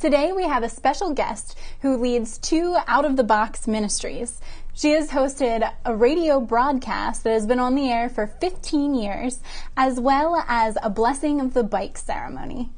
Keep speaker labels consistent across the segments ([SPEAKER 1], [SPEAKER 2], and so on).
[SPEAKER 1] Today we have a special guest who leads two out of the box ministries. She has hosted a radio broadcast that has been on the air for 15 years, as well as a blessing of the bike ceremony.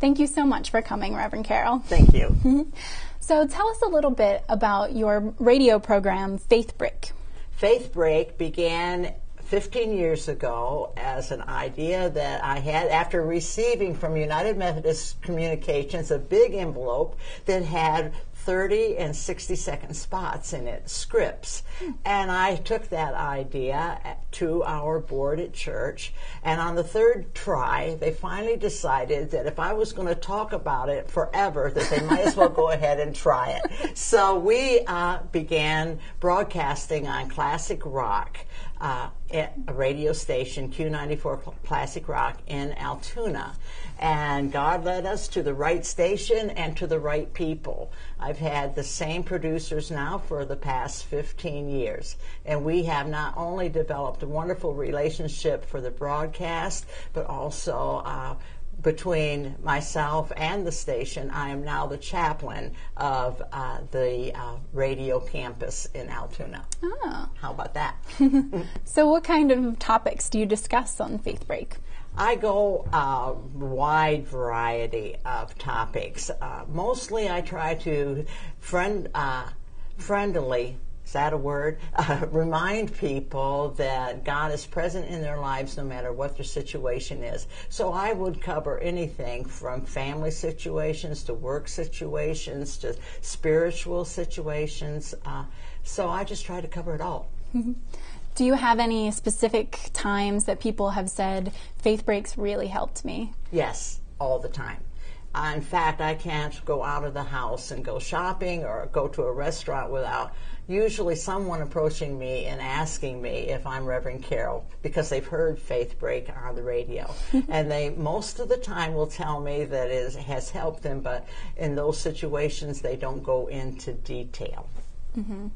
[SPEAKER 1] Thank you so much for coming, Reverend Carol.
[SPEAKER 2] Thank you.
[SPEAKER 1] so tell us a little bit about your radio program, Faith Break.
[SPEAKER 2] Faith Break began 15 years ago as an idea that I had after receiving from United Methodist Communications a big envelope that had 30 and 60 second spots in it, scripts. And I took that idea to our board at church. And on the third try, they finally decided that if I was going to talk about it forever, that they might as well go ahead and try it. So we uh, began broadcasting on classic rock. Uh, at a radio station, Q94 Classic Rock in Altoona. And God led us to the right station and to the right people. I've had the same producers now for the past 15 years. And we have not only developed a wonderful relationship for the broadcast, but also uh, between myself and the station, I am now the chaplain of uh, the uh, radio campus in Altoona.
[SPEAKER 1] Oh.
[SPEAKER 2] How about that?
[SPEAKER 1] so, what kind of topics do you discuss on Faith Break?
[SPEAKER 2] I go a uh, wide variety of topics. Uh, mostly, I try to friend uh, friendly is that a word? Uh, remind people that God is present in their lives no matter what their situation is. So I would cover anything from family situations to work situations to spiritual situations. Uh, so I just try to cover it all.
[SPEAKER 1] Do you have any specific times that people have said, Faith Breaks really helped me?
[SPEAKER 2] Yes, all the time. Uh, in fact, I can't go out of the house and go shopping or go to a restaurant without usually someone approaching me and asking me if I'm Reverend Carol because they've heard Faith Break on the radio. and they most of the time will tell me that it has helped them, but in those situations they don't go into detail.
[SPEAKER 1] Mm-hmm.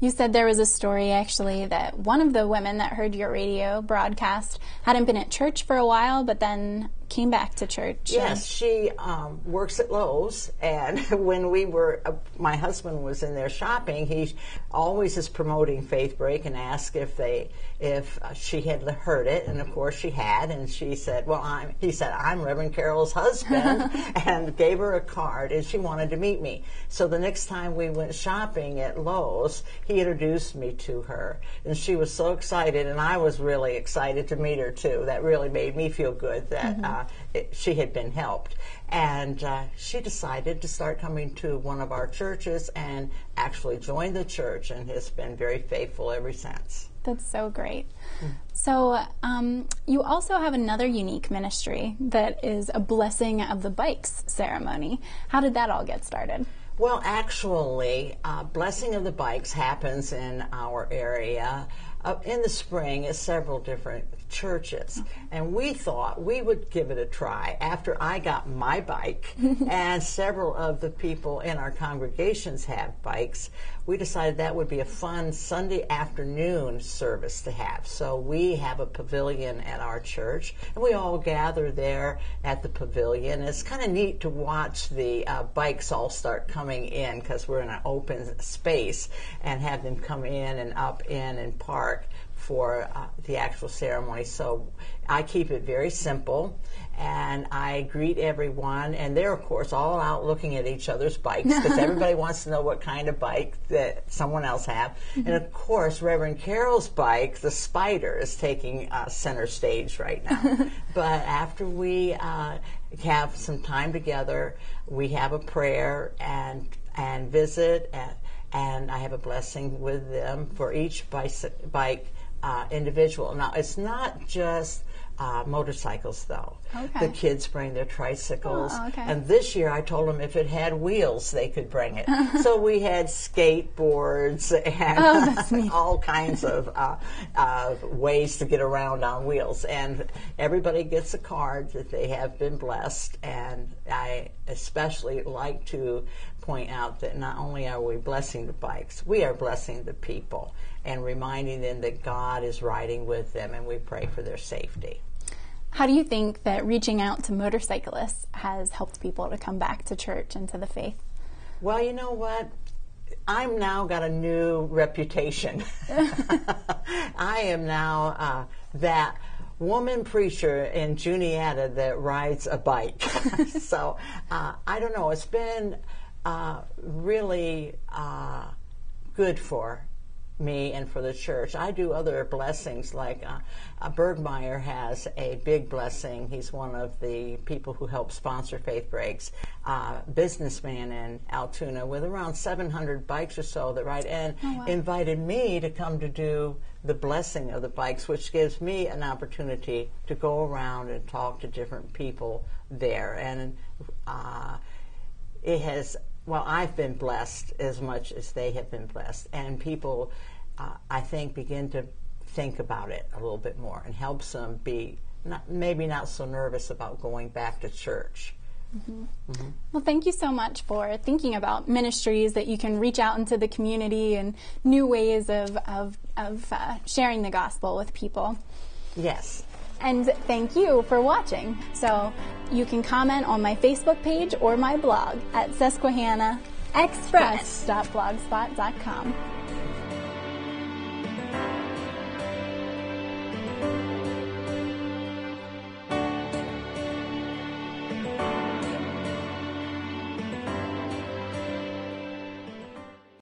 [SPEAKER 1] You said there was a story actually that one of the women that heard your radio broadcast hadn't been at church for a while, but then came back to church.
[SPEAKER 2] Yes, she um, works at Lowe's, and when we were, uh, my husband was in there shopping. He always is promoting Faith Break and asked if they, if uh, she had heard it, and of course she had, and she said, "Well, I'm," he said, "I'm Reverend Carol's husband," and gave her a card, and she wanted to meet me. So the next time we went shopping at Lowe's, he introduced me to her, and she was so excited, and I was really excited to meet her too. That really made me feel good that. Mm-hmm. Uh, it, she had been helped. And uh, she decided to start coming to one of our churches and actually joined the church and has been very faithful ever since.
[SPEAKER 1] That's so great. Mm. So, um, you also have another unique ministry that is a blessing of the bikes ceremony. How did that all get started?
[SPEAKER 2] Well, actually, uh, Blessing of the Bikes happens in our area uh, in the spring at several different churches. Okay. And we thought we would give it a try after I got my bike, and several of the people in our congregations have bikes. We decided that would be a fun Sunday afternoon service to have. So we have a pavilion at our church, and we all gather there at the pavilion. It's kind of neat to watch the uh, bikes all start coming in because we're in an open space and have them come in and up in and park for uh, the actual ceremony. So I keep it very simple and I greet everyone. And they're, of course, all out looking at each other's bikes because everybody wants to know what kind of bike that someone else have. Mm-hmm. And of course, Reverend Carol's bike, the Spyder, is taking uh, center stage right now. but after we uh, have some time together, we have a prayer and and visit and, and I have a blessing with them for each bike, bike uh, individual. Now, it's not just uh, motorcycles, though.
[SPEAKER 1] Okay.
[SPEAKER 2] The kids bring their tricycles.
[SPEAKER 1] Oh, okay.
[SPEAKER 2] And this year I told them if it had wheels, they could bring it. so we had skateboards and all kinds of uh, uh, ways to get around on wheels. And everybody gets a card that they have been blessed. And I especially like to point out that not only are we blessing the bikes, we are blessing the people and reminding them that God is riding with them and we pray for their safety.
[SPEAKER 1] How do you think that reaching out to motorcyclists has helped people to come back to church and to the faith?
[SPEAKER 2] Well, you know what? I'm now got a new reputation. I am now uh, that woman preacher in Juniata that rides a bike. so uh, I don't know. It's been uh, really uh, good for me and for the church. I do other blessings like uh, uh, Bergmeyer has a big blessing. He's one of the people who help sponsor Faith Breaks, uh, businessman in Altoona with around 700 bikes or so that ride, and
[SPEAKER 1] Oh, wow.
[SPEAKER 2] invited me to come to do the blessing of the bikes, which gives me an opportunity to go around and talk to different people there. And uh, it has well i've been blessed as much as they have been blessed. And people uh, i think begin to think about it a little bit more and helps them be not, maybe not so nervous about going back to church.
[SPEAKER 1] Well, thank you so much for thinking about ministries that you can reach out into the community and new ways of, of, of uh, sharing the gospel with people.
[SPEAKER 2] yes
[SPEAKER 1] And thank you for watching. So you can comment on my Facebook page or my blog at susquehannaexpress.blogspot.com.